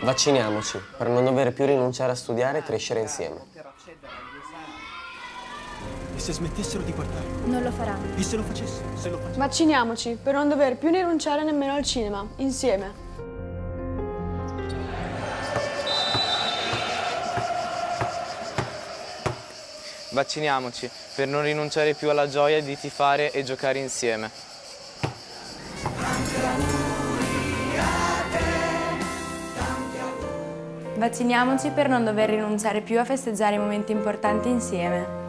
Vacciniamoci per non dover più rinunciare a studiare e crescere insieme. E se smettessero di guardare? Non lo faranno. E se lo facessero? Se lo facessero? Vacciniamoci per non dover più rinunciare nemmeno al cinema, insieme. Vacciniamoci per non rinunciare più alla gioia di tifare e giocare insieme. Vacciniamoci per non dover rinunciare più a festeggiare momenti importanti insieme.